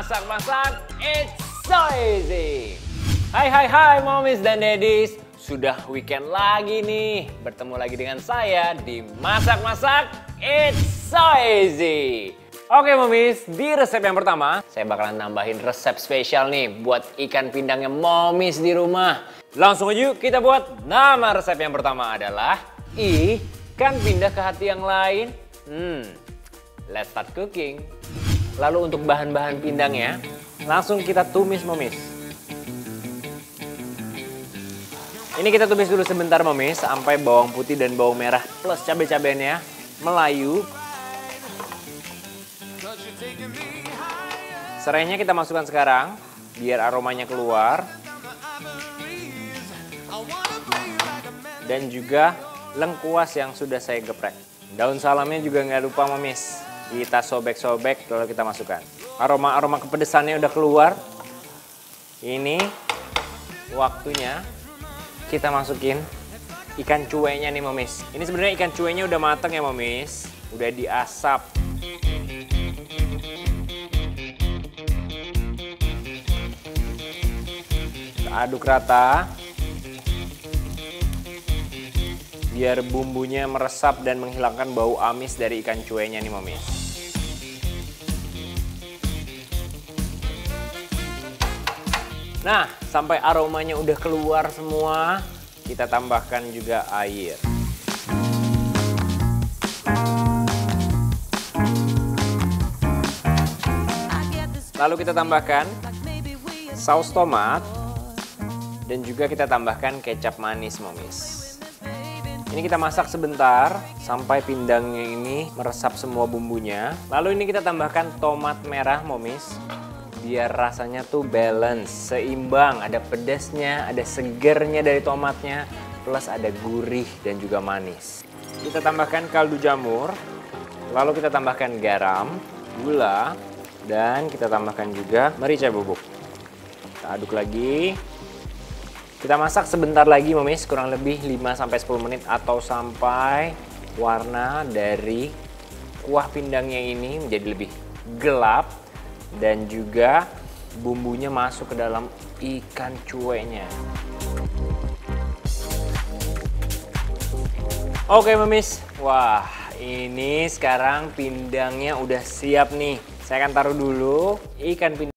masak-masak, it's so easy. Hai hai hai momis dan daddies, sudah weekend lagi nih. Bertemu lagi dengan saya di Masak-masak, it's so easy. Oke momis, di resep yang pertama, saya bakalan nambahin resep spesial nih buat ikan pindangnya momis di rumah. Langsung aja kita buat. Nama resep yang pertama adalah ikan pindah ke hati yang lain. Hmm, let's start cooking. Lalu untuk bahan-bahan pindangnya, langsung kita tumis momis. Ini kita tumis dulu sebentar momis, sampai bawang putih dan bawang merah plus cabai-cabainya melayu. Serainya kita masukkan sekarang, biar aromanya keluar. Dan juga lengkuas yang sudah saya geprek. Daun salamnya juga nggak lupa momis. Kita sobek-sobek lalu kita masukkan. Aroma-aroma kepedesannya udah keluar. Ini waktunya kita masukin ikan cuenya nih momis. Ini sebenarnya ikan cuenya udah mateng ya momis. Udah diasap. Aduk rata. Biar bumbunya meresap dan menghilangkan bau amis dari ikan cuenya nih momis. Nah, sampai aromanya udah keluar semua, kita tambahkan juga air. Lalu kita tambahkan saus tomat dan juga kita tambahkan kecap manis momis. Ini kita masak sebentar sampai pindangnya ini meresap semua bumbunya. Lalu ini kita tambahkan tomat merah momis biar rasanya tuh balance, seimbang, ada pedasnya, ada segernya dari tomatnya, plus ada gurih dan juga manis. Kita tambahkan kaldu jamur, lalu kita tambahkan garam, gula, dan kita tambahkan juga merica bubuk. Kita aduk lagi. Kita masak sebentar lagi momis, kurang lebih 5-10 menit atau sampai warna dari kuah pindangnya ini menjadi lebih gelap dan juga bumbunya masuk ke dalam ikan cueknya. Oke memis, wah ini sekarang pindangnya udah siap nih. Saya akan taruh dulu ikan pindang.